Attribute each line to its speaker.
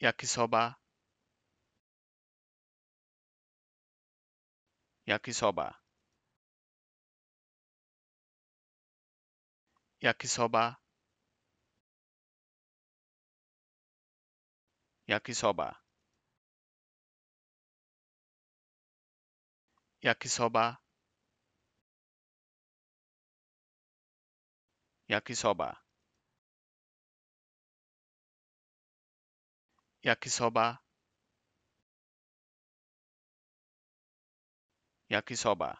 Speaker 1: yakisoba yakisoba yakisoba yakisoba yakisoba yakisoba yakisoba yakisoba